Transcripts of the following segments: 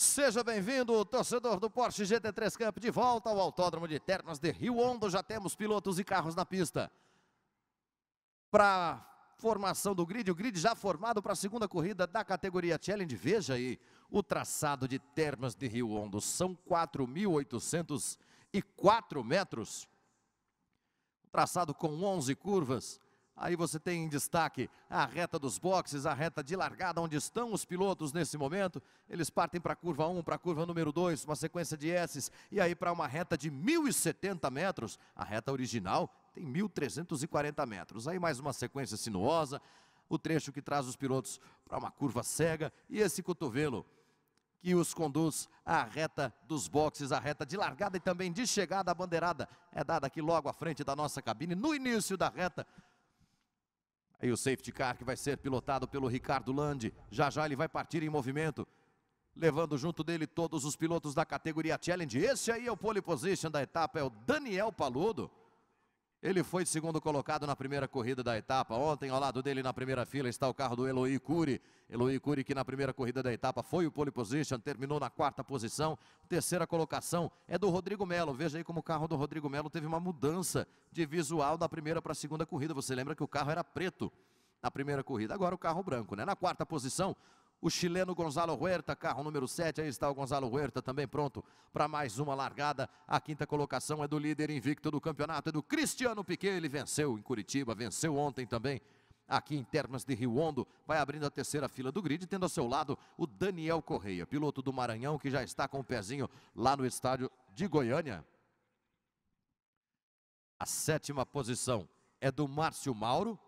Seja bem-vindo, torcedor do Porsche GT3 Cup, de volta ao Autódromo de Termas de Rio Hondo. Já temos pilotos e carros na pista. Para formação do grid, o grid já formado para a segunda corrida da categoria Challenge. Veja aí o traçado de Termas de Rio Hondo. São 4.804 metros. Traçado com 11 curvas Aí você tem em destaque a reta dos boxes, a reta de largada, onde estão os pilotos nesse momento. Eles partem para a curva 1, para a curva número 2, uma sequência de S's, e aí para uma reta de 1.070 metros. A reta original tem 1.340 metros. Aí mais uma sequência sinuosa, o trecho que traz os pilotos para uma curva cega, e esse cotovelo que os conduz à reta dos boxes, a reta de largada e também de chegada. A bandeirada é dada aqui logo à frente da nossa cabine, no início da reta Aí o safety car que vai ser pilotado pelo Ricardo Landi. Já já ele vai partir em movimento, levando junto dele todos os pilotos da categoria Challenge. Esse aí é o pole position da etapa, é o Daniel Paludo. Ele foi segundo colocado na primeira corrida da etapa. Ontem, ao lado dele, na primeira fila, está o carro do Eloy Cury. Eloy Cury, que na primeira corrida da etapa foi o pole position, terminou na quarta posição. Terceira colocação é do Rodrigo Melo. Veja aí como o carro do Rodrigo Melo teve uma mudança de visual da primeira para a segunda corrida. Você lembra que o carro era preto na primeira corrida, agora o carro branco, né? Na quarta posição, o chileno Gonzalo Huerta, carro número 7, aí está o Gonzalo Huerta também pronto para mais uma largada. A quinta colocação é do líder invicto do campeonato, é do Cristiano Piquet, ele venceu em Curitiba, venceu ontem também. Aqui em Termas de Rio Hondo, vai abrindo a terceira fila do grid, tendo ao seu lado o Daniel Correia, piloto do Maranhão, que já está com o pezinho lá no estádio de Goiânia. A sétima posição é do Márcio Mauro,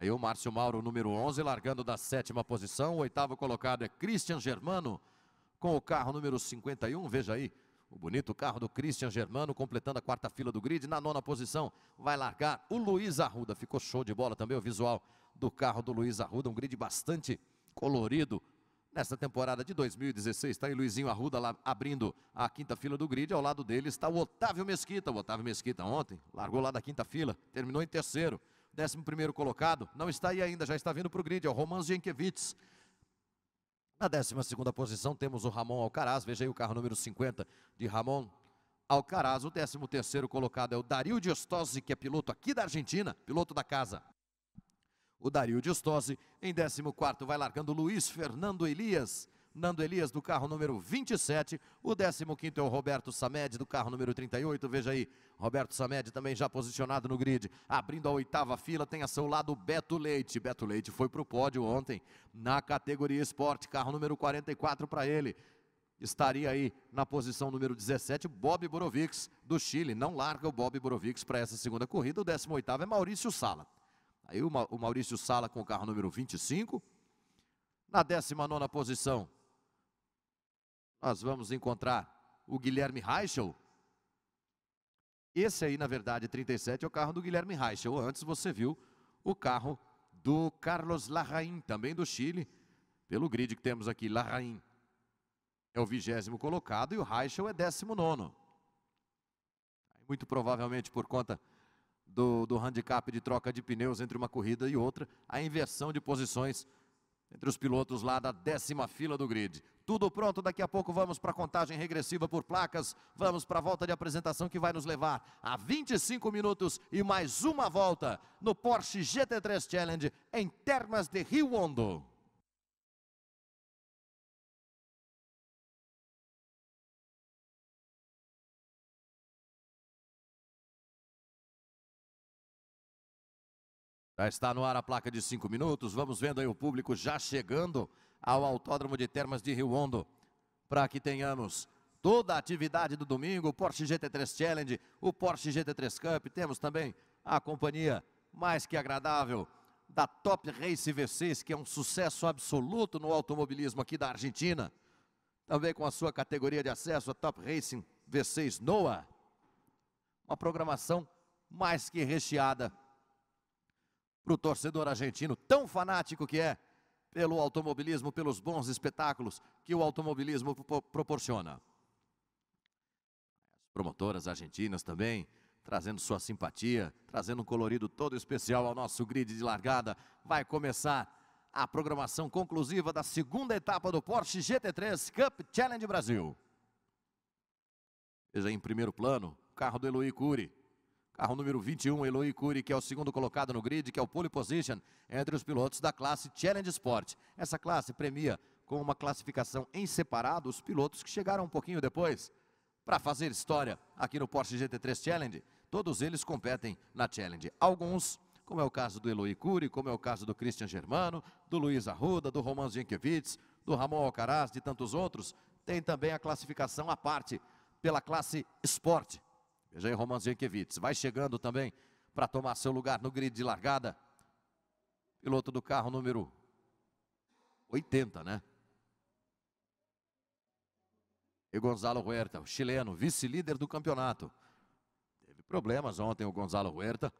Aí o Márcio Mauro, número 11, largando da sétima posição. O oitavo colocado é Christian Germano, com o carro número 51. Veja aí, o bonito carro do Christian Germano, completando a quarta fila do grid. Na nona posição, vai largar o Luiz Arruda. Ficou show de bola também o visual do carro do Luiz Arruda. Um grid bastante colorido. Nesta temporada de 2016, está aí Luizinho Arruda lá abrindo a quinta fila do grid. Ao lado dele está o Otávio Mesquita. O Otávio Mesquita ontem largou lá da quinta fila, terminou em terceiro. 11 colocado, não está aí ainda, já está vindo para o grid, é o Roman Jenkiewicz. Na 12 posição temos o Ramon Alcaraz, veja aí o carro número 50 de Ramon Alcaraz. O 13 colocado é o Dario Diostose, que é piloto aqui da Argentina, piloto da casa. O Dario Diostose, em 14 vai largando Luiz Fernando Elias, Nando Elias do carro número 27. O 15 é o Roberto Samed do carro número 38. Veja aí, Roberto Samed também já posicionado no grid. Abrindo a oitava fila, tem a seu lado Beto Leite. Beto Leite foi para o pódio ontem na categoria esporte. Carro número 44 para ele. Estaria aí na posição número 17, Bob Borovics do Chile. Não larga o Bob Borovics para essa segunda corrida. O 18 é Maurício Sala. Aí o Maurício Sala com o carro número 25. Na 19 posição, nós vamos encontrar o Guilherme Reichel. Esse aí, na verdade, 37 é o carro do Guilherme Reichel. Antes você viu o carro do Carlos Larraín, também do Chile, pelo grid que temos aqui, Larraín é o vigésimo colocado e o Reichel é décimo nono. Muito provavelmente por conta do, do handicap de troca de pneus entre uma corrida e outra, a inversão de posições entre os pilotos lá da décima fila do grid. Tudo pronto, daqui a pouco vamos para a contagem regressiva por placas, vamos para a volta de apresentação que vai nos levar a 25 minutos e mais uma volta no Porsche GT3 Challenge em Termas de Rio Hondo. Já está no ar a placa de cinco minutos. Vamos vendo aí o público já chegando ao Autódromo de Termas de Rio Hondo. Para que tenhamos toda a atividade do domingo, o Porsche GT3 Challenge, o Porsche GT3 Cup. Temos também a companhia mais que agradável da Top Race V6, que é um sucesso absoluto no automobilismo aqui da Argentina. Também com a sua categoria de acesso, a Top Racing V6 NOAA. Uma programação mais que recheada para o torcedor argentino, tão fanático que é pelo automobilismo, pelos bons espetáculos que o automobilismo proporciona. As promotoras argentinas também, trazendo sua simpatia, trazendo um colorido todo especial ao nosso grid de largada. Vai começar a programação conclusiva da segunda etapa do Porsche GT3 Cup Challenge Brasil. Veja em primeiro plano, o carro do Eloy Cury. Carro número 21, Eloy Cury, que é o segundo colocado no grid, que é o pole position entre os pilotos da classe Challenge Sport. Essa classe premia com uma classificação em separado os pilotos que chegaram um pouquinho depois para fazer história aqui no Porsche GT3 Challenge. Todos eles competem na Challenge. Alguns, como é o caso do Eloy Cury, como é o caso do Christian Germano, do Luiz Arruda, do Roman Zienkiewicz, do Ramon Alcaraz, de tantos outros, tem também a classificação à parte pela classe Sport. Veja aí Roman Zienkiewicz, vai chegando também para tomar seu lugar no grid de largada. Piloto do carro número 80, né? E Gonzalo Huerta, o chileno, vice-líder do campeonato. Teve problemas ontem o Gonzalo Huerta.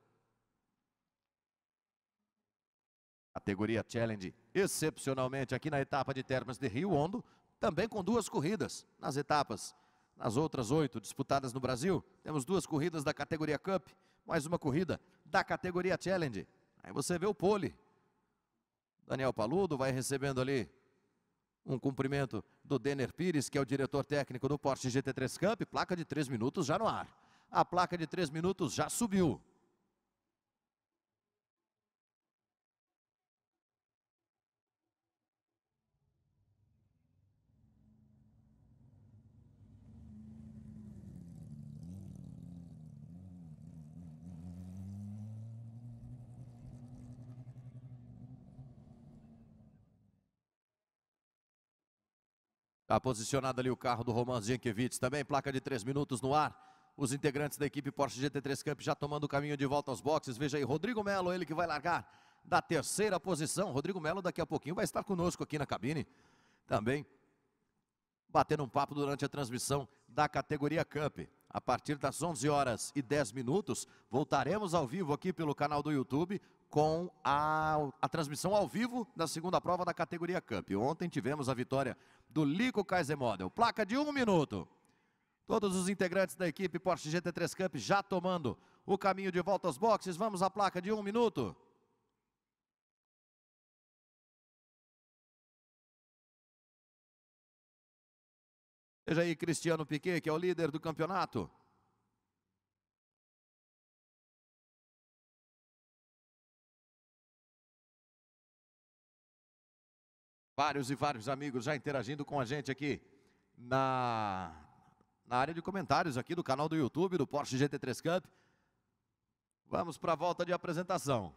Categoria Challenge, excepcionalmente aqui na etapa de Termas de Rio Hondo, também com duas corridas nas etapas nas outras oito disputadas no Brasil, temos duas corridas da categoria Cup, mais uma corrida da categoria Challenge. Aí você vê o pole. Daniel Paludo vai recebendo ali um cumprimento do Denner Pires, que é o diretor técnico do Porsche GT3 Cup, placa de três minutos já no ar. A placa de três minutos já subiu. Está posicionado ali o carro do Roman Zienkiewicz, também placa de 3 minutos no ar. Os integrantes da equipe Porsche GT3 Cup já tomando o caminho de volta aos boxes. Veja aí, Rodrigo Melo, ele que vai largar da terceira posição. Rodrigo Melo daqui a pouquinho vai estar conosco aqui na cabine também, batendo um papo durante a transmissão da categoria Cup. A partir das 11 horas e 10 minutos, voltaremos ao vivo aqui pelo canal do YouTube com a, a transmissão ao vivo da segunda prova da categoria Cup. Ontem tivemos a vitória do Lico Kaiser Model. Placa de um minuto. Todos os integrantes da equipe Porsche GT3 Cup já tomando o caminho de volta aos boxes. Vamos à placa de um minuto. Veja aí Cristiano Piquet, que é o líder do campeonato. Vários e vários amigos já interagindo com a gente aqui na, na área de comentários aqui do canal do YouTube do Porsche GT3 Cup. Vamos para a volta de apresentação.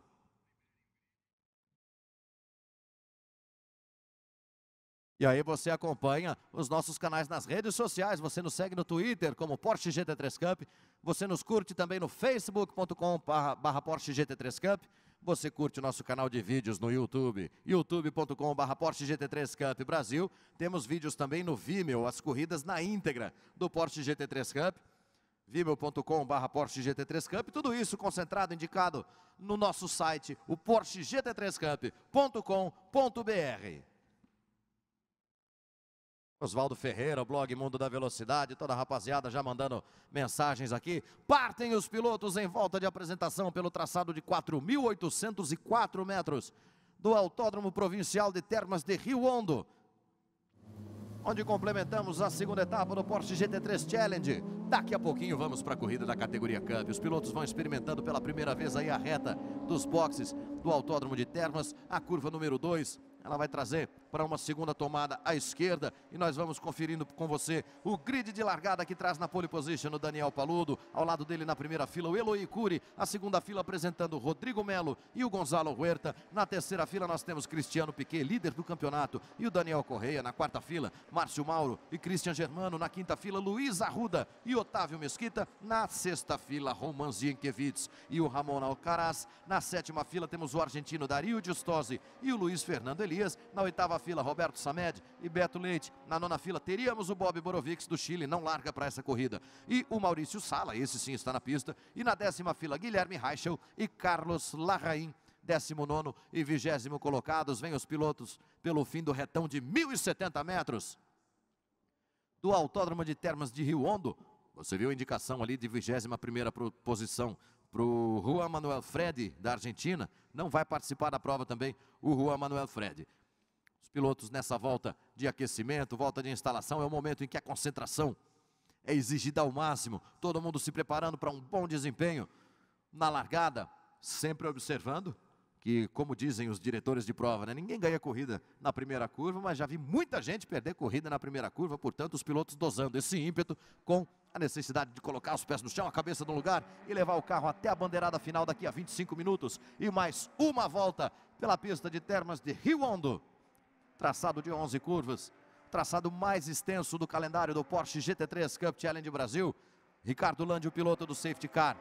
E aí você acompanha os nossos canais nas redes sociais, você nos segue no Twitter como Porsche GT3 Cup, você nos curte também no facebook.com barra Porsche GT3 Cup, você curte o nosso canal de vídeos no YouTube, youtube.com.br Porsche GT3 Cup Brasil. Temos vídeos também no Vimeo, as corridas na íntegra do Porsche GT3 Cup. vimeo.com.br Porsche GT3 Cup. Tudo isso concentrado, indicado no nosso site, o Porsche GT3Cup.com.br. Oswaldo Ferreira, blog Mundo da Velocidade, toda a rapaziada já mandando mensagens aqui. Partem os pilotos em volta de apresentação pelo traçado de 4.804 metros do Autódromo Provincial de Termas de Rio Hondo, onde complementamos a segunda etapa do Porsche GT3 Challenge. Daqui a pouquinho vamos para a corrida da categoria Cup. Os pilotos vão experimentando pela primeira vez aí a reta dos boxes do Autódromo de Termas, a curva número 2 ela vai trazer para uma segunda tomada à esquerda e nós vamos conferindo com você o grid de largada que traz na pole position o Daniel Paludo, ao lado dele na primeira fila o Eloy Cury, a segunda fila apresentando o Rodrigo Melo e o Gonzalo Huerta, na terceira fila nós temos Cristiano Piquet, líder do campeonato, e o Daniel Correia, na quarta fila, Márcio Mauro e Christian Germano, na quinta fila, Luiz Arruda e Otávio Mesquita, na sexta fila, Roman Zienkiewicz e o Ramon Alcaraz, na sétima fila temos o argentino Dario Giustosi e o Luiz Fernando Elias. Na oitava fila, Roberto Samed e Beto Leite. Na nona fila, teríamos o Bob Borovics do Chile, não larga para essa corrida. E o Maurício Sala, esse sim está na pista. E na décima fila, Guilherme Reichel e Carlos Larraín. 19 e 20 colocados, vem os pilotos pelo fim do retão de 1.070 metros do Autódromo de Termas de Rio Hondo. Você viu a indicação ali de 21 posição para o Juan Manuel Fred, da Argentina. Não vai participar da prova também o Juan Manuel Fred. Os pilotos nessa volta de aquecimento, volta de instalação, é o momento em que a concentração é exigida ao máximo. Todo mundo se preparando para um bom desempenho na largada, sempre observando que, como dizem os diretores de prova, né, ninguém ganha corrida na primeira curva, mas já vi muita gente perder corrida na primeira curva, portanto, os pilotos dosando esse ímpeto com a necessidade de colocar os pés no chão, a cabeça no lugar e levar o carro até a bandeirada final daqui a 25 minutos e mais uma volta pela pista de termas de Rio Hondo. Traçado de 11 curvas, traçado mais extenso do calendário do Porsche GT3 Cup Challenge Brasil. Ricardo Landi, o piloto do safety car,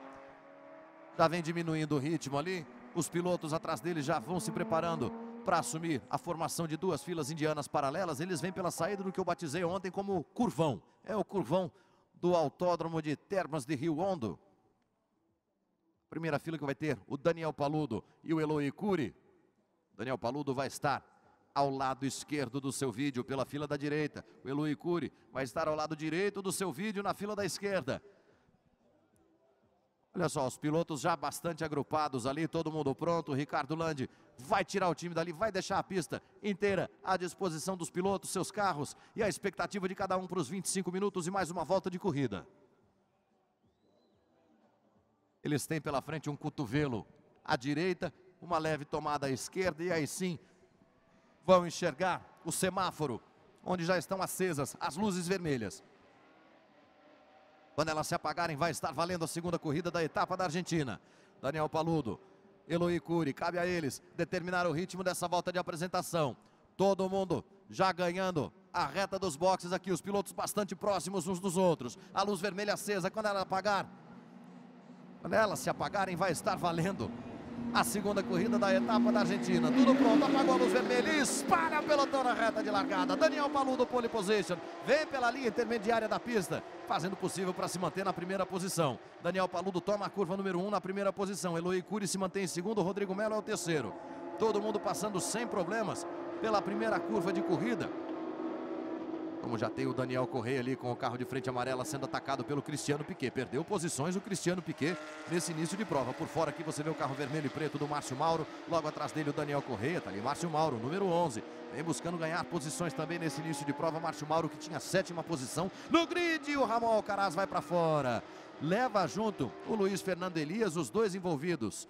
já vem diminuindo o ritmo ali, os pilotos atrás dele já vão se preparando para assumir a formação de duas filas indianas paralelas. Eles vêm pela saída do que eu batizei ontem como curvão. É o curvão do Autódromo de Termas de Rio Hondo. Primeira fila que vai ter o Daniel Paludo e o Eloy Cury. Daniel Paludo vai estar ao lado esquerdo do seu vídeo pela fila da direita. O Eloy Cury vai estar ao lado direito do seu vídeo na fila da esquerda. Olha só, os pilotos já bastante agrupados ali, todo mundo pronto. Ricardo Landi vai tirar o time dali, vai deixar a pista inteira à disposição dos pilotos, seus carros e a expectativa de cada um para os 25 minutos e mais uma volta de corrida. Eles têm pela frente um cotovelo à direita, uma leve tomada à esquerda e aí sim vão enxergar o semáforo onde já estão acesas as luzes vermelhas. Quando elas se apagarem, vai estar valendo a segunda corrida da etapa da Argentina. Daniel Paludo, Eloy Cury, cabe a eles determinar o ritmo dessa volta de apresentação. Todo mundo já ganhando a reta dos boxes aqui, os pilotos bastante próximos uns dos outros. A luz vermelha acesa, quando ela apagar, quando elas se apagarem, vai estar valendo a segunda corrida da etapa da Argentina. Tudo pronto, apagou a luz vermelha espalha o pelotão na reta de largada. Daniel Paludo, pole position, vem pela linha intermediária da pista, fazendo possível para se manter na primeira posição. Daniel Paludo toma a curva número 1 um na primeira posição. Eloy Cury se mantém em segundo, Rodrigo Melo é o terceiro. Todo mundo passando sem problemas pela primeira curva de corrida. Como já tem o Daniel Correia ali com o carro de frente amarela sendo atacado pelo Cristiano Piquet. Perdeu posições o Cristiano Piquet nesse início de prova. Por fora aqui você vê o carro vermelho e preto do Márcio Mauro. Logo atrás dele o Daniel Correia. Tá ali Márcio Mauro, número 11. Vem buscando ganhar posições também nesse início de prova. Márcio Mauro que tinha sétima posição no grid. O Ramon Alcaraz vai para fora. Leva junto o Luiz Fernando Elias, os dois envolvidos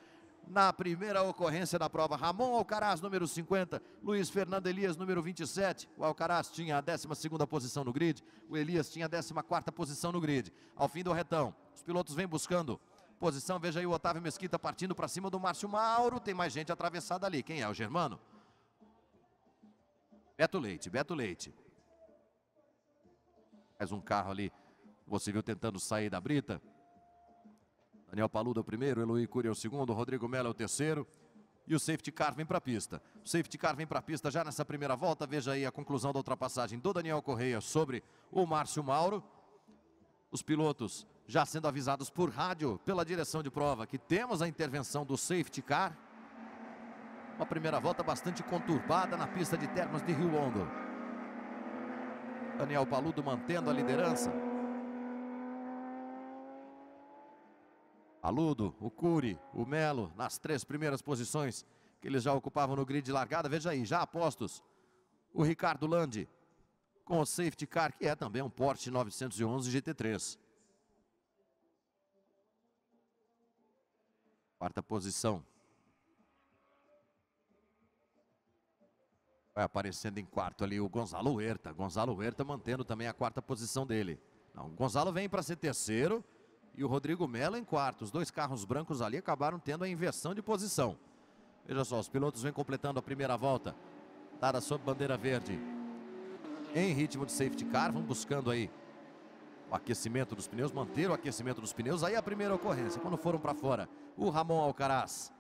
na primeira ocorrência da prova. Ramon Alcaraz, número 50, Luiz Fernando Elias, número 27. O Alcaraz tinha a 12 posição no grid, o Elias tinha a 14 posição no grid. Ao fim do retão, os pilotos vêm buscando posição. Veja aí o Otávio Mesquita partindo para cima do Márcio Mauro. Tem mais gente atravessada ali. Quem é? O Germano? Beto Leite, Beto Leite. Mais um carro ali, você viu tentando sair da brita. Daniel Paluda é o primeiro, Eloy Cury é o segundo, Rodrigo Mello é o terceiro. E o safety car vem para a pista. O safety car vem para a pista já nessa primeira volta. Veja aí a conclusão da ultrapassagem do Daniel Correia sobre o Márcio Mauro. Os pilotos já sendo avisados por rádio pela direção de prova que temos a intervenção do safety car. Uma primeira volta bastante conturbada na pista de Termas de Rio Hondo. Daniel Paludo mantendo a liderança. Aludo, o Cury, o Melo, nas três primeiras posições que eles já ocupavam no grid de largada. Veja aí, já apostos. O Ricardo Landi com o safety car, que é também um Porsche 911 GT3. Quarta posição. Vai aparecendo em quarto ali o Gonzalo Huerta. Gonzalo Huerta mantendo também a quarta posição dele. Não, o Gonzalo vem para ser terceiro e o Rodrigo Mello em quarto. Os dois carros brancos ali acabaram tendo a inversão de posição. Veja só, os pilotos vêm completando a primeira volta, dada sob bandeira verde. Em ritmo de safety car, vão buscando aí o aquecimento dos pneus, manter o aquecimento dos pneus. Aí a primeira ocorrência, quando foram para fora, o Ramon Alcaraz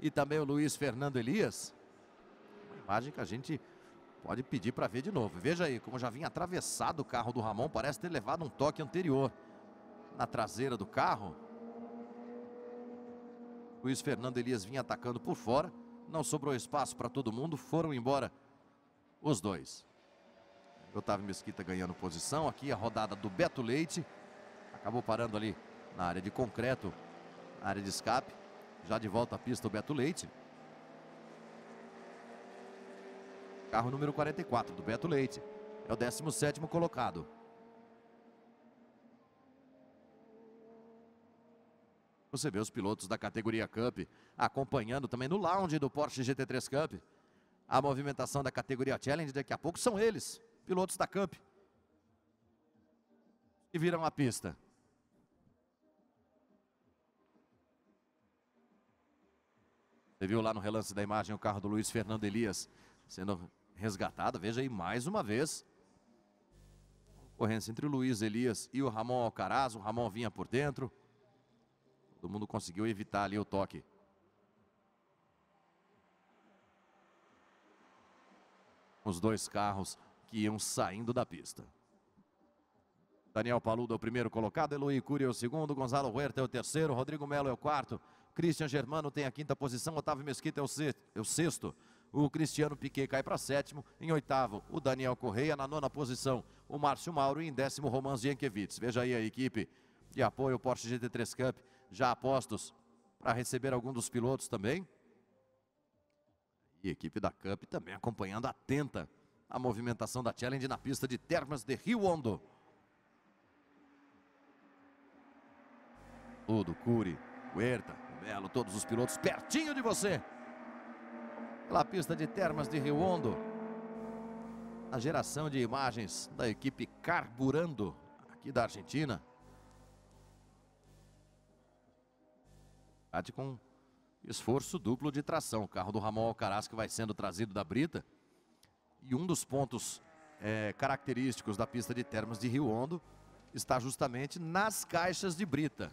e também o Luiz Fernando Elias. Uma imagem que a gente pode pedir para ver de novo. Veja aí como já vinha atravessado o carro do Ramon, parece ter levado um toque anterior na traseira do carro. Luiz Fernando Elias vinha atacando por fora. Não sobrou espaço para todo mundo. Foram embora os dois. Otávio Mesquita ganhando posição. Aqui a rodada do Beto Leite. Acabou parando ali na área de concreto Área de escape. Já de volta à pista o Beto Leite. Carro número 44 do Beto Leite. É o 17 colocado. Você vê os pilotos da categoria Cup acompanhando também no lounge do Porsche GT3 Cup. A movimentação da categoria Challenge, daqui a pouco são eles, pilotos da Cup. E viram a pista. Você viu lá no relance da imagem o carro do Luiz Fernando Elias sendo resgatado. Veja aí mais uma vez. Corrência entre o Luiz Elias e o Ramon Alcaraz. O Ramon vinha por dentro. Todo mundo conseguiu evitar ali o toque. Os dois carros que iam saindo da pista. Daniel Paludo é o primeiro colocado, Eloy Cury é o segundo, Gonzalo Huerta é o terceiro, Rodrigo Melo é o quarto, Christian Germano tem a quinta posição, Otávio Mesquita é o, é sexto, o Cristiano Piquet cai para sétimo, em oitavo o Daniel Correia, na nona posição o Márcio Mauro e em décimo Roman Zienkiewicz. Veja aí a equipe de apoio Porsche GT3 Cup, já apostos para receber algum dos pilotos também. E a equipe da Cup também acompanhando atenta a movimentação da Challenge na pista de Termas de Rio Hondo. Tudo, Curi, Huerta, Melo, todos os pilotos pertinho de você. Pela pista de Termas de Rio Hondo. A geração de imagens da equipe Carburando, aqui da Argentina. Com esforço duplo de tração. O carro do Ramon Alcaraz que vai sendo trazido da brita. E um dos pontos é, característicos da pista de Termas de Rio Hondo está justamente nas caixas de brita.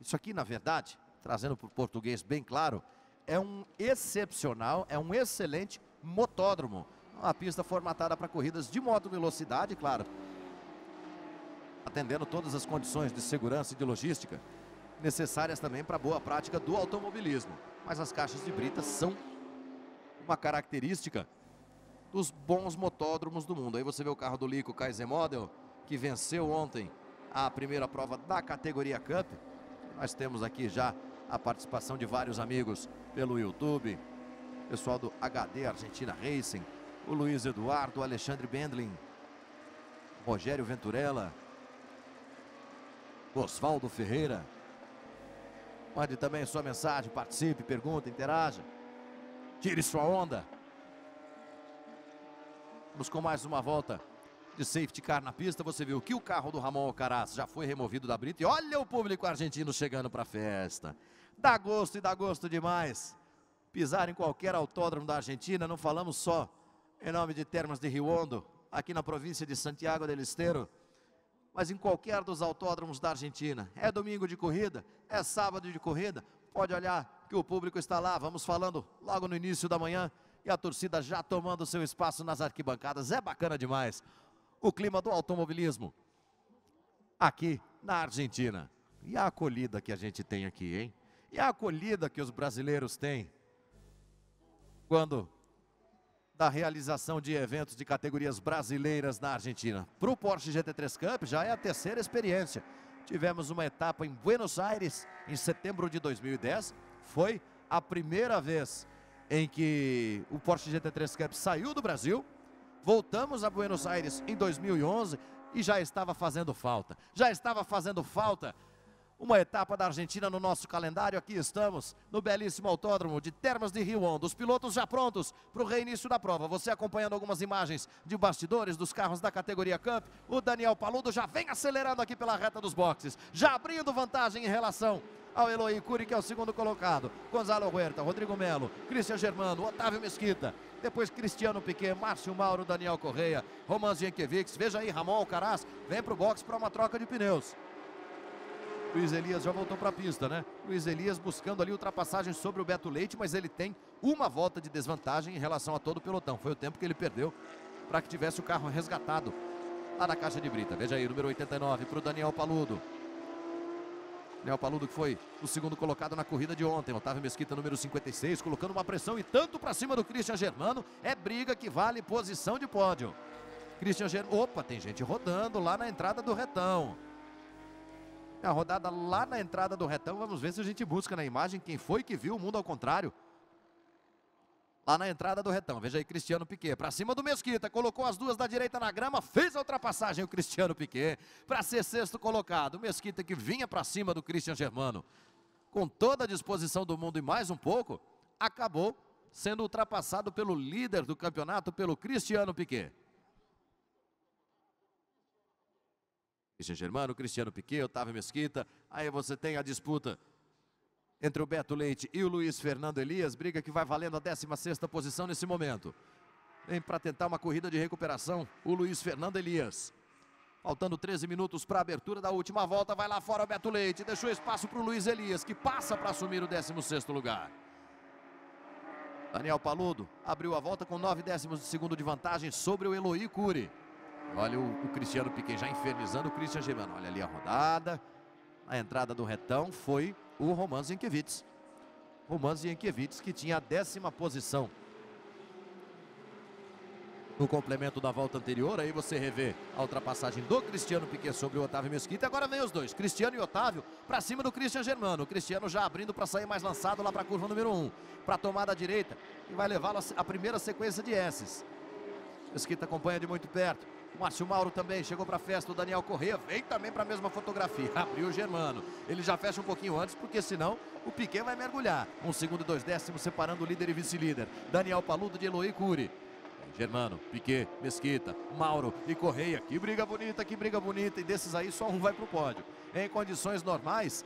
Isso aqui, na verdade, trazendo para o português bem claro, é um excepcional, é um excelente motódromo. Uma pista formatada para corridas de moto velocidade, claro. Atendendo todas as condições de segurança e de logística necessárias também para a boa prática do automobilismo. Mas as caixas de brita são uma característica dos bons motódromos do mundo. Aí você vê o carro do Lico Kaiser Model, que venceu ontem a primeira prova da categoria Cup. Nós temos aqui já a participação de vários amigos pelo YouTube, pessoal do HD Argentina Racing, o Luiz Eduardo, o Alexandre Bendlin, Rogério Venturella, Osvaldo Ferreira. Mande também sua mensagem, participe, pergunte, interaja. Tire sua onda. Vamos com mais uma volta de safety car na pista. Você viu que o carro do Ramon Alcaraz já foi removido da brita. E olha o público argentino chegando para a festa. Dá gosto e dá gosto demais. Pisar em qualquer autódromo da Argentina, não falamos só em nome de Termas de Rio Hondo, aqui na província de Santiago del Estero, mas em qualquer dos autódromos da Argentina. É domingo de corrida, é sábado de corrida, pode olhar que o público está lá, vamos falando logo no início da manhã, e a torcida já tomando seu espaço nas arquibancadas, é bacana demais. O clima do automobilismo aqui na Argentina. E a acolhida que a gente tem aqui, hein? E a acolhida que os brasileiros têm quando da realização de eventos de categorias brasileiras na Argentina. Para o Porsche GT3 Cup já é a terceira experiência. Tivemos uma etapa em Buenos Aires em setembro de 2010. Foi a primeira vez em que o Porsche GT3 Cup saiu do Brasil. Voltamos a Buenos Aires em 2011 e já estava fazendo falta. Já estava fazendo falta uma etapa da Argentina no nosso calendário. Aqui estamos no belíssimo autódromo de Termas de Rio Hondo. Os pilotos já prontos para o reinício da prova. Você acompanhando algumas imagens de bastidores dos carros da categoria Cup. O Daniel Paludo já vem acelerando aqui pela reta dos boxes, já abrindo vantagem em relação ao Eloy Curi, que é o segundo colocado. Gonzalo Huerta, Rodrigo Melo, Cristian Germano, Otávio Mesquita. Depois Cristiano Piquet, Márcio Mauro, Daniel Correia, Roman Zienkiewicz. Veja aí, Ramon Alcaraz vem para o box para uma troca de pneus. Luiz Elias já voltou para a pista, né? Luiz Elias buscando ali ultrapassagem sobre o Beto Leite, mas ele tem uma volta de desvantagem em relação a todo o pelotão. Foi o tempo que ele perdeu para que tivesse o carro resgatado lá na caixa de brita. Veja aí, número 89 para o Daniel Paludo. Daniel Paludo que foi o segundo colocado na corrida de ontem. Otávio Mesquita, número 56, colocando uma pressão e tanto para cima do Christian Germano. É briga que vale posição de pódio. Christian Germano. Opa, tem gente rodando lá na entrada do retão. A rodada lá na entrada do retão, vamos ver se a gente busca na imagem quem foi que viu o mundo ao contrário. Lá na entrada do retão, veja aí Cristiano Piquet, para cima do Mesquita, colocou as duas da direita na grama, fez a ultrapassagem o Cristiano Piquet, para ser sexto colocado. O Mesquita que vinha para cima do Christian Germano, com toda a disposição do mundo e mais um pouco, acabou sendo ultrapassado pelo líder do campeonato, pelo Cristiano Piquet. Christian Germano, Cristiano Piquet, Otávio Mesquita. Aí você tem a disputa entre o Beto Leite e o Luiz Fernando Elias. Briga que vai valendo a 16ª posição nesse momento. Vem para tentar uma corrida de recuperação o Luiz Fernando Elias. Faltando 13 minutos para a abertura da última volta. Vai lá fora o Beto Leite. Deixou espaço para o Luiz Elias, que passa para assumir o 16º lugar. Daniel Paludo abriu a volta com 9 décimos de segundo de vantagem sobre o Eloy Cury. Olha o, o Cristiano Piquet já infernizando o Christian Gemano. Olha ali a rodada. A entrada do retão foi o Roman Zenkiewicz. Roman Zenkiewicz que tinha a décima posição no complemento da volta anterior. Aí você revê a ultrapassagem do Cristiano Piquet sobre o Otávio Mesquita. Agora vem os dois, Cristiano e Otávio, para cima do Christian Germano. O Cristiano já abrindo para sair mais lançado lá para a curva número 1. Um, para a tomada direita e vai levá-lo a primeira sequência de S's. Mesquita acompanha de muito perto. Márcio Mauro também chegou para a festa. O Daniel Corrêa vem também para a mesma fotografia. Abriu o Germano. Ele já fecha um pouquinho antes, porque senão o Piquet vai mergulhar. Um segundo e dois décimos separando o líder e vice-líder. Daniel Paludo de Eloy Cury. Germano, Piquet, Mesquita, Mauro e Correia. Que briga bonita, que briga bonita. E desses aí só um vai para o pódio. Em condições normais,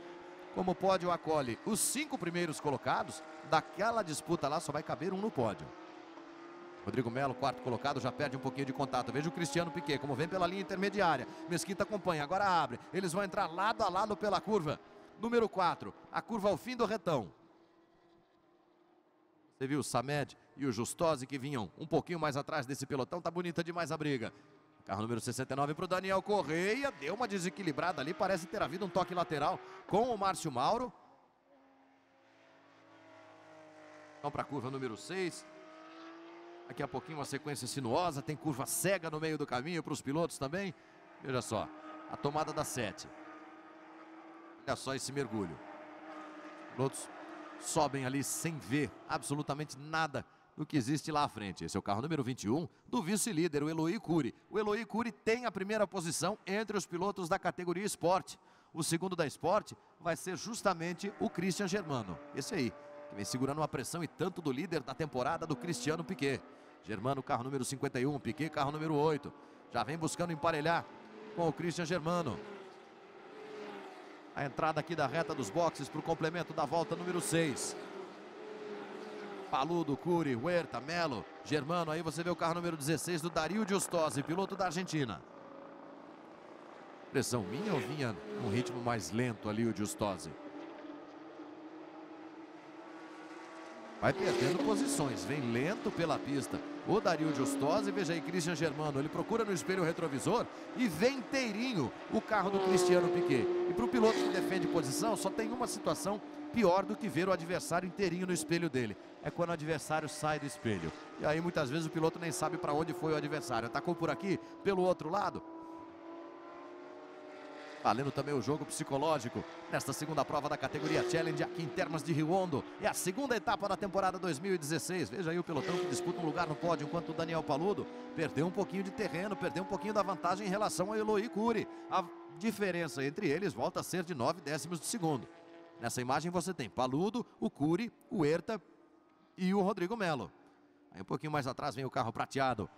como o pódio acolhe os cinco primeiros colocados, daquela disputa lá só vai caber um no pódio. Rodrigo Melo, quarto colocado, já perde um pouquinho de contato. Veja o Cristiano Piquet, como vem pela linha intermediária. Mesquita acompanha, agora abre. Eles vão entrar lado a lado pela curva. Número 4, a curva ao fim do retão. Você viu o Samed e o Justosi que vinham um pouquinho mais atrás desse pelotão. Tá bonita demais a briga. Carro número 69 para o Daniel Correia. Deu uma desequilibrada ali. Parece ter havido um toque lateral com o Márcio Mauro. Vamos para a curva número 6. Daqui a pouquinho uma sequência sinuosa. Tem curva cega no meio do caminho para os pilotos também. Veja só. A tomada da 7. Olha só esse mergulho. Pilotos sobem ali sem ver absolutamente nada do que existe lá à frente. Esse é o carro número 21 do vice-líder, o Eloy Cury. O Eloy Cury tem a primeira posição entre os pilotos da categoria Esporte. O segundo da Esporte vai ser justamente o Christian Germano. Esse aí, que vem segurando uma pressão e tanto do líder da temporada do Cristiano Piquet. Germano, carro número 51, Piquet, carro número 8. Já vem buscando emparelhar com o Christian Germano. A entrada aqui da reta dos boxes para o complemento da volta número 6. Paludo, Curi, Huerta, Melo, Germano. Aí você vê o carro número 16 do Dario Giustosi, piloto da Argentina. Pressão minha ou vinha um ritmo mais lento ali o Giustosi? Vai perdendo posições, vem lento pela pista. O Dario Giustosi, veja aí, Christian Germano, ele procura no espelho retrovisor e vem inteirinho o carro do Cristiano Piquet. E para o piloto que defende posição, só tem uma situação pior do que ver o adversário inteirinho no espelho dele. É quando o adversário sai do espelho. E aí muitas vezes o piloto nem sabe para onde foi o adversário. Atacou por aqui, pelo outro lado, Valendo também o jogo psicológico nesta segunda prova da categoria Challenge aqui em Termas de Rio. É a segunda etapa da temporada 2016. Veja aí o pelotão que disputa um lugar no pódio, enquanto o Daniel Paludo perdeu um pouquinho de terreno, perdeu um pouquinho da vantagem em relação ao Eloy Cury. A diferença entre eles volta a ser de 9 décimos de segundo. Nessa imagem você tem Paludo, o Cury, o Herta e o Rodrigo Melo. Aí um pouquinho mais atrás vem o carro prateado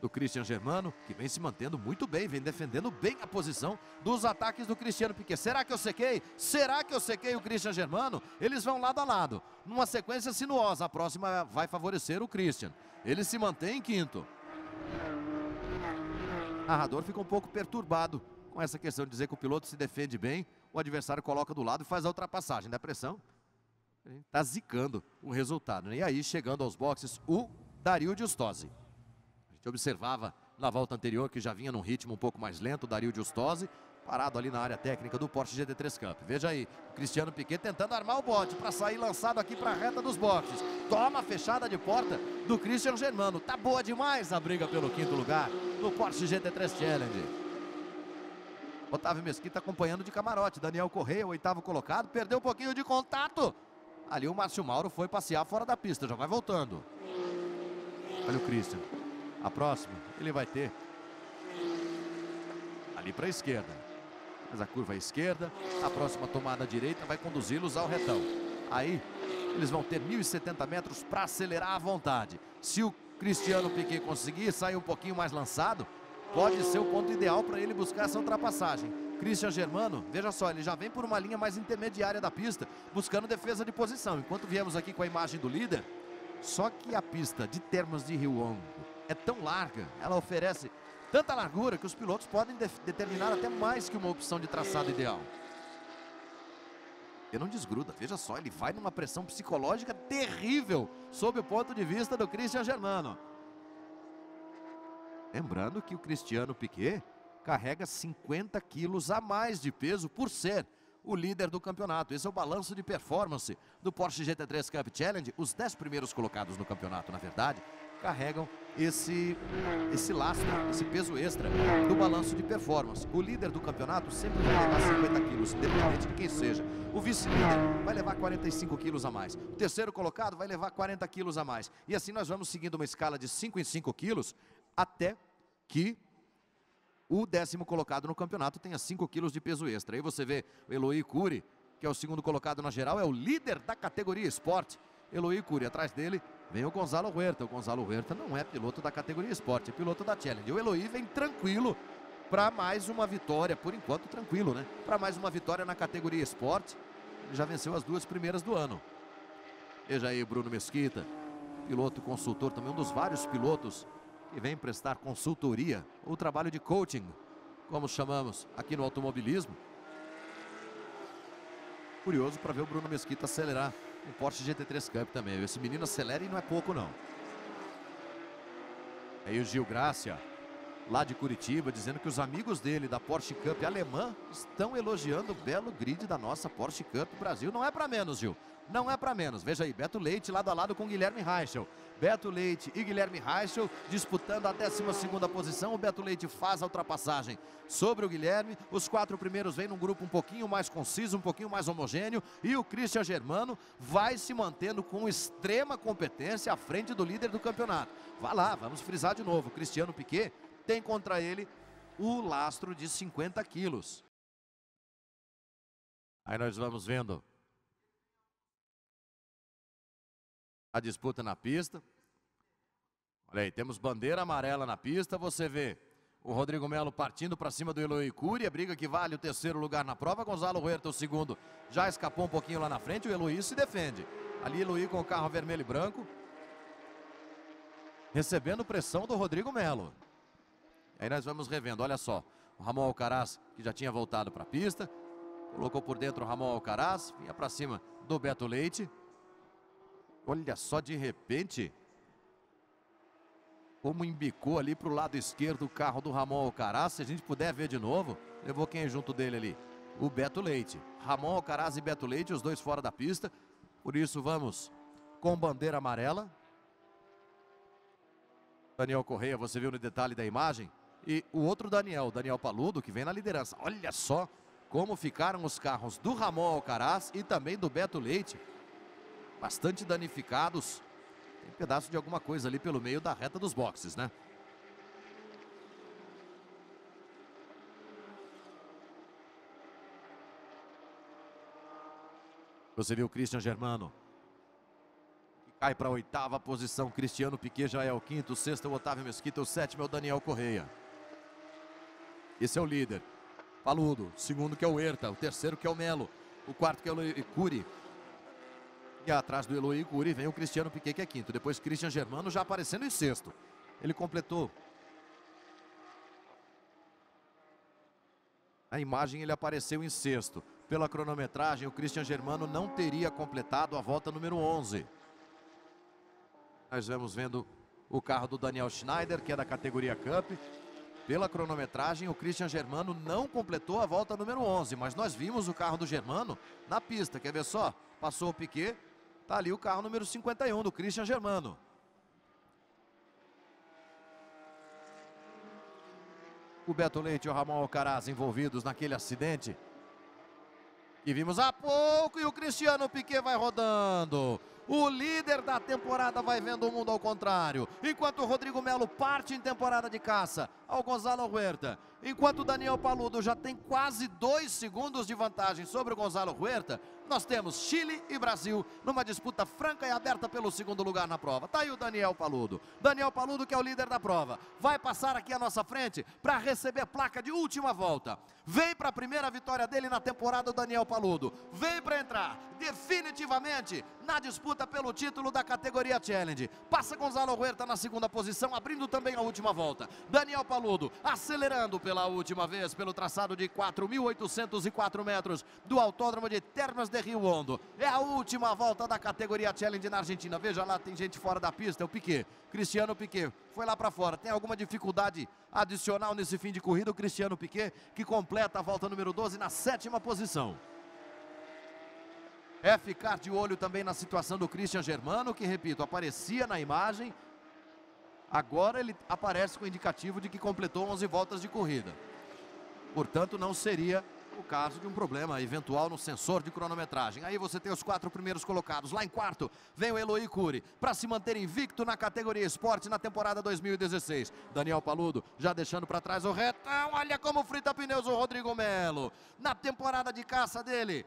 do Christian Germano, que vem se mantendo muito bem, vem defendendo bem a posição dos ataques do Cristiano Piquet. Será que eu sequei? Será que eu sequei o Christian Germano? Eles vão lado a lado, numa sequência sinuosa. A próxima vai favorecer o Christian. Ele se mantém em quinto. O narrador fica um pouco perturbado com essa questão de dizer que o piloto se defende bem, o adversário coloca do lado e faz a ultrapassagem da pressão. Está zicando o resultado. Né? E aí, chegando aos boxes, o Dario Giustosi gente observava na volta anterior que já vinha num ritmo um pouco mais lento, Dario Giustosi, parado ali na área técnica do Porsche GT3 Cup. Veja aí, Cristiano Piquet tentando armar o bote para sair lançado aqui para a reta dos boxes. Toma a fechada de porta do Christian Germano. Tá boa demais a briga pelo quinto lugar no Porsche GT3 Challenge. Otávio Mesquita acompanhando de camarote. Daniel Correia, oitavo colocado, perdeu um pouquinho de contato. Ali o Márcio Mauro foi passear fora da pista, já vai voltando. Olha o Christian. A próxima, ele vai ter ali para a esquerda. Mas a curva à esquerda, a próxima tomada à direita vai conduzi-los ao retão. Aí eles vão ter 1.070 metros para acelerar à vontade. Se o Cristiano Piquet conseguir sair um pouquinho mais lançado, pode ser o ponto ideal para ele buscar essa ultrapassagem. Christian Germano, veja só, ele já vem por uma linha mais intermediária da pista, buscando defesa de posição. Enquanto viemos aqui com a imagem do líder, só que a pista de Termas de Rio é tão larga, ela oferece tanta largura que os pilotos podem de determinar até mais que uma opção de traçado ideal. Ele não desgruda, veja só, ele vai numa pressão psicológica terrível sob o ponto de vista do Christian Germano. Lembrando que o Cristiano Piquet carrega 50 quilos a mais de peso por ser o líder do campeonato. Esse é o balanço de performance do Porsche GT3 Cup Challenge. Os 10 primeiros colocados no campeonato, na verdade, carregam esse, esse lastro, esse peso extra do balanço de performance. O líder do campeonato sempre vai levar 50 quilos, independente de quem seja. O vice-líder vai levar 45 quilos a mais. O terceiro colocado vai levar 40 quilos a mais. E assim nós vamos seguindo uma escala de 5 em 5 quilos até que o décimo colocado no campeonato tenha 5 quilos de peso extra. Aí você vê o Eloy Cury, que é o segundo colocado na geral, é o líder da categoria esporte. Eloy Cury, atrás dele vem o Gonzalo Huerta. O Gonzalo Huerta não é piloto da categoria esporte, é piloto da Challenge. O Eloy vem tranquilo para mais uma vitória, por enquanto tranquilo, né? Para mais uma vitória na categoria esporte. Ele já venceu as duas primeiras do ano. Veja aí Bruno Mesquita, piloto consultor, também um dos vários pilotos que vem prestar consultoria, ou trabalho de coaching, como chamamos aqui no automobilismo. Curioso para ver o Bruno Mesquita acelerar um Porsche GT3 Cup também. Esse menino acelera e não é pouco não. Aí o Gil Grácia, lá de Curitiba, dizendo que os amigos dele da Porsche Cup alemã estão elogiando o belo grid da nossa Porsche Cup Brasil. Não é para menos, Gil. Não é para menos. Veja aí, Beto Leite lado a lado com Guilherme Reichel. Beto Leite e Guilherme Reichel disputando a 12 posição. O Beto Leite faz a ultrapassagem sobre o Guilherme. Os quatro primeiros vêm num grupo um pouquinho mais conciso, um pouquinho mais homogêneo. E o Christian Germano vai se mantendo com extrema competência à frente do líder do campeonato. Vá lá, vamos frisar de novo. Cristiano Piquet tem contra ele o lastro de 50 quilos. Aí nós vamos vendo a disputa na pista. Olha aí, temos bandeira amarela na pista. Você vê o Rodrigo Melo partindo para cima do Eloy Cury. A briga que vale o terceiro lugar na prova. Gonzalo Huerta, o segundo, já escapou um pouquinho lá na frente. O Eloy se defende. Ali, Eloy com o carro vermelho e branco. Recebendo pressão do Rodrigo Melo. Aí nós vamos revendo. Olha só. O Ramon Alcaraz, que já tinha voltado para a pista. Colocou por dentro o Ramon Alcaraz. Vinha para cima do Beto Leite. Olha só de repente como embicou ali para o lado esquerdo o carro do Ramon Alcaraz. Se a gente puder ver de novo, levou quem é junto dele ali? O Beto Leite. Ramon Alcaraz e Beto Leite, os dois fora da pista. Por isso vamos com bandeira amarela. Daniel Correia, você viu no detalhe da imagem. E o outro Daniel, Daniel Paludo, que vem na liderança. Olha só como ficaram os carros do Ramon Alcaraz e também do Beto Leite bastante danificados. Tem um pedaço de alguma coisa ali pelo meio da reta dos boxes, né? Você viu o Christian Germano. Cai para a oitava posição. Cristiano Piquet já é o quinto. O sexto é o Otávio Mesquita. O sétimo é o Daniel Correia. Esse é o líder. Paludo. Segundo que é o Herta. O terceiro que é o Melo. O quarto que é o Curi. E atrás do Eloy Guri vem o Cristiano Piquet, que é quinto. Depois Christian Germano já aparecendo em sexto. Ele completou. A imagem ele apareceu em sexto. Pela cronometragem, o Christian Germano não teria completado a volta número 11. Nós vamos vendo o carro do Daniel Schneider, que é da categoria Cup. Pela cronometragem, o Christian Germano não completou a volta número 11, mas nós vimos o carro do Germano na pista. Quer ver só? Passou o Piquet, Está ali o carro número 51 do Christian Germano. o Beto Leite e o Ramon Alcaraz envolvidos naquele acidente. E vimos há pouco e o Cristiano Piquet vai rodando. O líder da temporada vai vendo o mundo ao contrário. Enquanto o Rodrigo Melo parte em temporada de caça ao Gonzalo Huerta. Enquanto o Daniel Paludo já tem quase dois segundos de vantagem sobre o Gonzalo Huerta, nós temos Chile e Brasil numa disputa franca e aberta pelo segundo lugar na prova. Tá aí o Daniel Paludo. Daniel Paludo, que é o líder da prova, vai passar aqui à nossa frente para receber placa de última volta. Vem para a primeira vitória dele na temporada o Daniel Paludo. Vem para entrar definitivamente na disputa pelo título da categoria Challenge. Passa Gonzalo Huerta na segunda posição, abrindo também a última volta. Daniel Paludo acelerando pela última vez pelo traçado de 4.804 metros do Autódromo de Termas de Rio Hondo. É a última volta da categoria Challenge na Argentina. Veja lá, tem gente fora da pista, é o Piquet. Cristiano Piquet foi lá para fora. Tem alguma dificuldade adicional nesse fim de corrida? O Cristiano Piquet, que completa a volta número 12 na sétima posição. É ficar de olho também na situação do Christian Germano, que, repito, aparecia na imagem. Agora ele aparece com indicativo de que completou 11 voltas de corrida. Portanto, não seria o caso de um problema eventual no sensor de cronometragem. Aí você tem os quatro primeiros colocados. Lá em quarto vem o Eloy Cury para se manter invicto na categoria esporte na temporada 2016. Daniel Paludo já deixando para trás o retão. Olha como frita pneus o Rodrigo Melo. Na temporada de caça dele,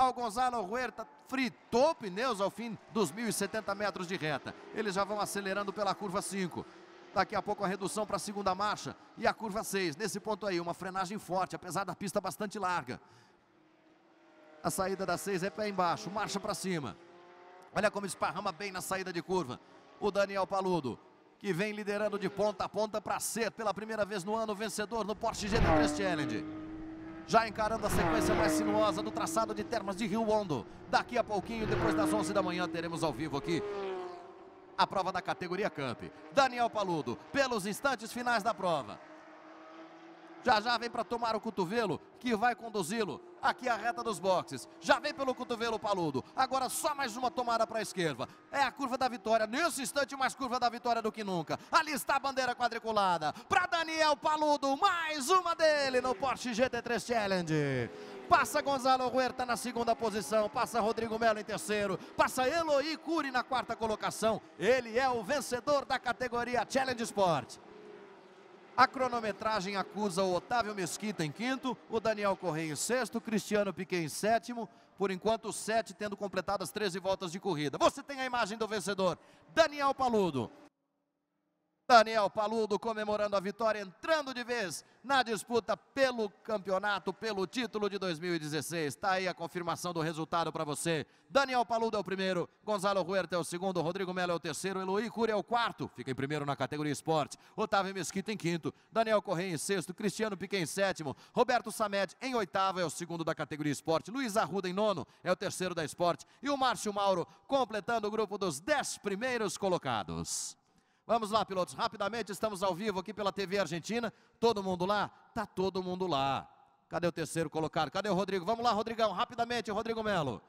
ao Gonzalo Huerta fritou pneus ao fim dos 1.070 metros de reta. Eles já vão acelerando pela curva 5. Daqui a pouco a redução para a segunda marcha e a curva 6. Nesse ponto aí, uma frenagem forte, apesar da pista bastante larga. A saída da 6 é pé embaixo, marcha para cima. Olha como esparrama bem na saída de curva. O Daniel Paludo, que vem liderando de ponta a ponta para ser pela primeira vez no ano vencedor no Porsche GT3 Challenge. Já encarando a sequência mais sinuosa do traçado de Termas de Rio Hondo. Daqui a pouquinho, depois das 11 da manhã, teremos ao vivo aqui a prova da categoria Camp. Daniel Paludo, pelos instantes finais da prova. Já já vem para tomar o cotovelo, que vai conduzi-lo aqui à reta dos boxes. Já vem pelo cotovelo Paludo. Agora só mais uma tomada para a esquerda. É a curva da vitória. Nesse instante, mais curva da vitória do que nunca. Ali está a bandeira quadriculada. Para Daniel Paludo, mais uma dele no Porsche GT3 Challenge. Passa Gonzalo Huerta na segunda posição, passa Rodrigo Melo em terceiro, passa Eloy Cury na quarta colocação. Ele é o vencedor da categoria Challenge Sport. A cronometragem acusa o Otávio Mesquita em quinto, o Daniel Correia em sexto, Cristiano Piquet em sétimo. Por enquanto, os sete tendo completado as 13 voltas de corrida. Você tem a imagem do vencedor, Daniel Paludo. Daniel Paludo comemorando a vitória, entrando de vez na disputa pelo campeonato, pelo título de 2016. Está aí a confirmação do resultado para você. Daniel Paludo é o primeiro, Gonzalo Huerta é o segundo, Rodrigo Melo é o terceiro, Eloy Cury é o quarto, fica em primeiro na categoria esporte. Otávio Mesquita em quinto, Daniel Correia em sexto, Cristiano Piquet em sétimo, Roberto Samed em oitavo é o segundo da categoria esporte, Luiz Arruda em nono é o terceiro da esporte e o Márcio Mauro completando o grupo dos dez primeiros colocados. Vamos lá, pilotos, rapidamente, estamos ao vivo aqui pela TV Argentina. Todo mundo lá? Tá todo mundo lá. Cadê o terceiro colocado? Cadê o Rodrigo? Vamos lá, Rodrigão, rapidamente, Rodrigo Melo.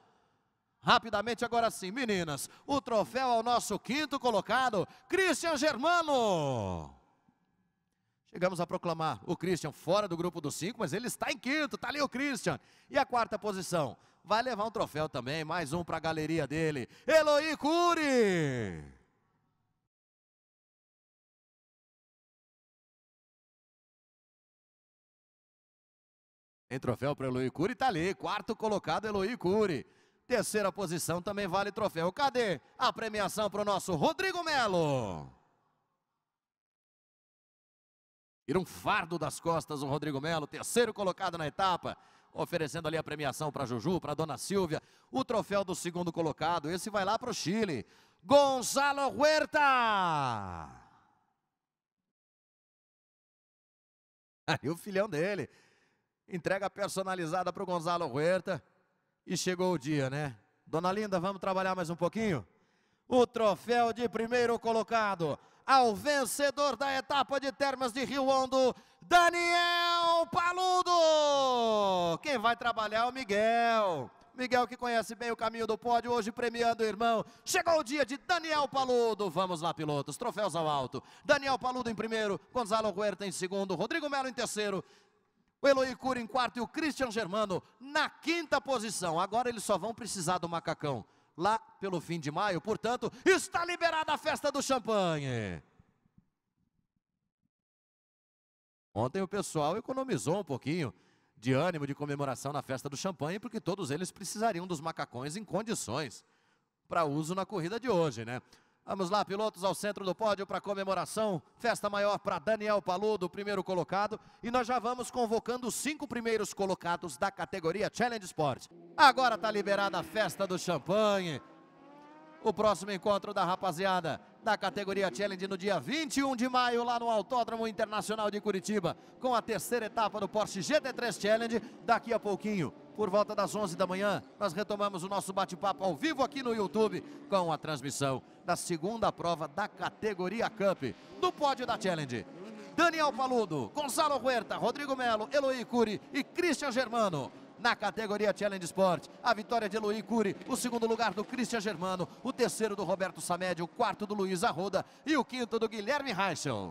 Rapidamente, agora sim, meninas, o troféu ao nosso quinto colocado, Christian Germano. Chegamos a proclamar o Christian fora do grupo dos cinco, mas ele está em quinto, está ali o Christian. E a quarta posição? Vai levar um troféu também, mais um para a galeria dele. Eloy Cury. Tem troféu para Eloy Cury, está ali. Quarto colocado, Eloy Cury. Terceira posição também vale troféu. Cadê a premiação para o nosso Rodrigo Melo? Tira um fardo das costas o Rodrigo Melo, terceiro colocado na etapa, oferecendo ali a premiação para Juju, para Dona Silvia. O troféu do segundo colocado, esse vai lá para o Chile. Gonzalo Huerta! Aí o filhão dele, entrega personalizada para o Gonzalo Huerta. E chegou o dia, né? Dona Linda, vamos trabalhar mais um pouquinho? O troféu de primeiro colocado ao vencedor da etapa de Termas de Rio Hondo, Daniel Paludo. Quem vai trabalhar é o Miguel. Miguel que conhece bem o caminho do pódio, hoje premiando o irmão. Chegou o dia de Daniel Paludo. Vamos lá, pilotos. Troféus ao alto. Daniel Paludo em primeiro, Gonzalo Huerta em segundo, Rodrigo Melo em terceiro. O Eloy Cura em quarto e o Christian Germano na quinta posição. Agora eles só vão precisar do macacão lá pelo fim de maio. Portanto, está liberada a festa do champanhe. Ontem o pessoal economizou um pouquinho de ânimo, de comemoração na festa do champanhe, porque todos eles precisariam dos macacões em condições para uso na corrida de hoje, né? Vamos lá, pilotos ao centro do pódio para comemoração. Festa maior para Daniel Paludo, primeiro colocado. E nós já vamos convocando os cinco primeiros colocados da categoria Challenge Sport. Agora está liberada a festa do champanhe. O próximo encontro da rapaziada da categoria Challenge no dia 21 de maio, lá no Autódromo Internacional de Curitiba, com a terceira etapa do Porsche GT3 Challenge. Daqui a pouquinho, por volta das 11 da manhã, nós retomamos o nosso bate-papo ao vivo aqui no YouTube com a transmissão da segunda prova da categoria Cup do pódio da Challenge. Daniel Paludo, Gonçalo Huerta, Rodrigo Melo, Eloy Curi e Christian Germano na categoria Challenge Sport. A vitória de Luiz Cury, o segundo lugar do Cristian Germano, o terceiro do Roberto Samed, o quarto do Luiz Arruda e o quinto do Guilherme Reichel.